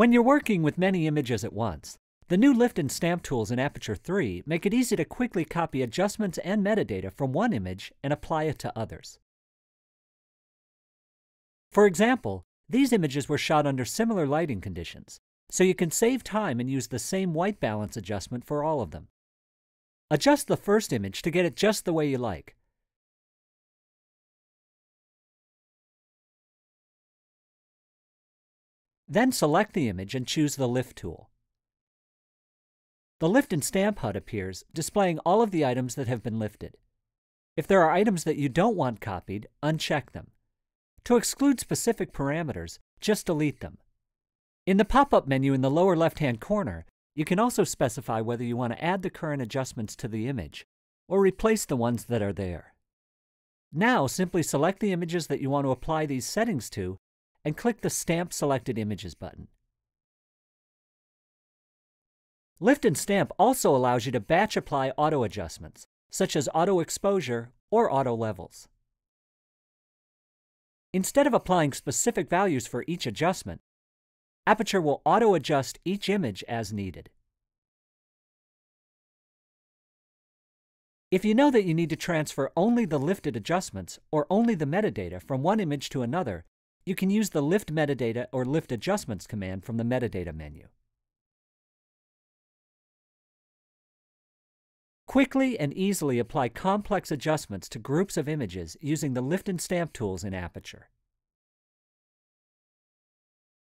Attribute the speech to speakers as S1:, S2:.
S1: When you're working with many images at once, the new Lift and Stamp tools in Aperture 3 make it easy to quickly copy adjustments and metadata from one image and apply it to others. For example, these images were shot under similar lighting conditions, so you can save time and use the same white balance adjustment for all of them. Adjust the first image to get it just the way you like. Then select the image and choose the Lift tool. The Lift and Stamp HUD appears, displaying all of the items that have been lifted. If there are items that you don't want copied, uncheck them. To exclude specific parameters, just delete them. In the pop-up menu in the lower left-hand corner, you can also specify whether you want to add the current adjustments to the image or replace the ones that are there. Now simply select the images that you want to apply these settings to and click the Stamp Selected Images button. Lift and Stamp also allows you to batch apply auto adjustments, such as auto exposure or auto levels. Instead of applying specific values for each adjustment, Aperture will auto adjust each image as needed. If you know that you need to transfer only the lifted adjustments or only the metadata from one image to another, you can use the Lift Metadata or Lift Adjustments command from the Metadata menu. Quickly and easily apply complex adjustments to groups of images using the Lift and Stamp tools in Aperture.